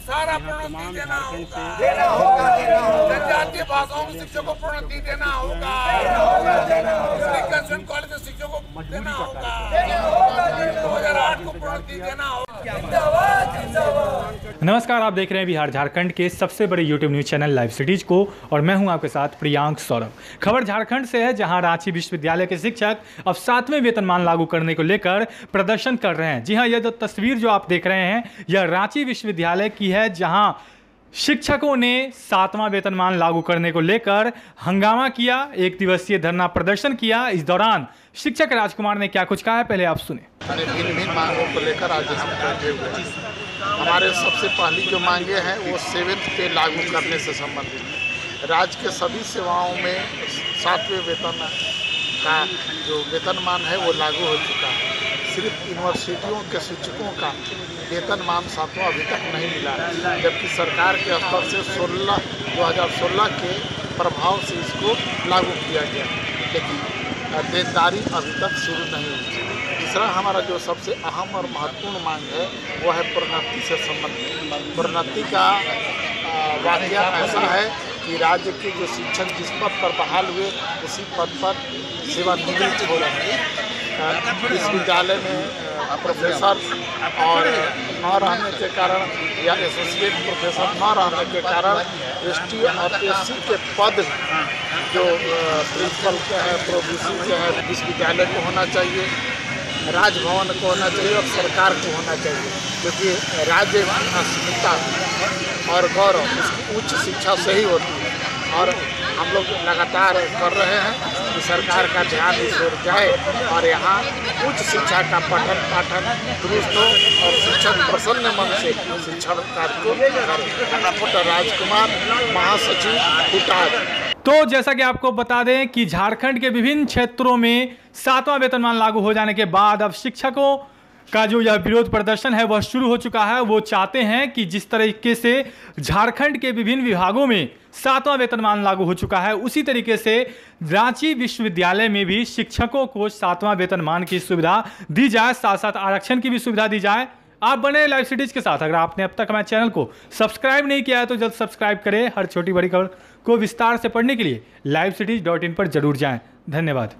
सारा प्रोन्नति तमाम देना होगा जनजातीय भाषाओं में शिक्षकों को प्रोन्नति देना होगा एजुकेशन कॉलेज में शिक्षकों को देना होगा दो हज़ार आठ को प्रोन्नति देना होगा। नमस्कार, आप देख रहे हैं बिहार झारखंड के सबसे बड़े YouTube news channel live cities को, और मैं हूँ आपके साथ प्रियांक सौरभ। खबर झारखंड से है, जहाँ रांची विश्वविद्यालय के शिक्षक अब सातवें वेतनमान लागू करने को लेकर प्रदर्शन कर रहे हैं। जी हाँ यह जो तस्वीर जो आप देख रहे हैं, यह रांची विश्वविद्यालय की है, जहाँ शिक्षकों ने सातवां वेतनमान लागू करने को लेकर हंगामा किया, एक दिवसीय धरना प्रदर्शन किया। इस दौरान शिक्षक राजकुमार ने क्या कुछ कहा है, पहले आप सुने। भिन्न भिन्न मांगों को लेकर आज हमारे सबसे पहली जो मांगे हैं, वो सेवेंथ पे लागू करने से संबंधित है। राज्य के सभी सेवाओं में सातवें वेतन का जो वेतनमान है, वो लागू हो चुका है। सिर्फ़ यूनिवर्सिटियों के शिक्षकों का वेतनमान सातवां अभी तक नहीं मिला, जबकि सरकार के स्तर से 16 2016 के प्रभाव से इसको लागू किया गया। लेकिन देनदारी अभी तक शुरू नहीं हुई। तीसरा, हमारा जो सबसे अहम और महत्वपूर्ण मांग है, वो है प्रोन्नति से संबंधित। प्रोन्नति का वाक्य ऐसा है कि राज्य के जो शिक्षक जिस पद पर बहाल हुए, उसी पद पर सेवानिवृत्त हो रहे हैं। इस विद्यालय में प्रोफेसर और न रहने के कारण या एसोसिएट प्रोफेसर न रहने के कारण एस टी और एस सी के पद जो प्रिंसिपल के हैं प्रोविसी के हैं विश्वविद्यालय को होना चाहिए, राजभवन को होना चाहिए और सरकार को होना चाहिए। क्योंकि राज्य अस्मिता और गौरव इसकी उच्च शिक्षा से ही होती है। और हम लोग लगातार कर रहे हैं कि सरकार का ध्यान इस ओर जाए और यहाँ उच्च शिक्षा का पठन पाठन दुरुस्त हो और शिक्षक प्रसन्न मन से शिक्षण कार्य को राजकुमार, महासचिव कुटाज तो जैसा कि आपको बता दें कि झारखंड के विभिन्न क्षेत्रों में सातवां वेतनमान लागू हो जाने के बाद अब शिक्षकों का जो यह विरोध प्रदर्शन है, वह शुरू हो चुका है। वो चाहते हैं कि जिस तरीके से झारखंड के विभिन्न विभागों में सातवां वेतनमान लागू हो चुका है, उसी तरीके से रांची विश्वविद्यालय में भी शिक्षकों को सातवां वेतनमान की सुविधा दी जाए साथ साथ आरक्षण की भी सुविधा दी जाए। आप बने लाइव सिटीज़ के साथ। अगर आपने अब तक हमारे चैनल को सब्सक्राइब नहीं किया है तो जल्द सब्सक्राइब करें। हर छोटी बड़ी खबर को विस्तार से पढ़ने के लिए लाइव सिटीज़ डॉट इन पर ज़रूर जाएँ। धन्यवाद।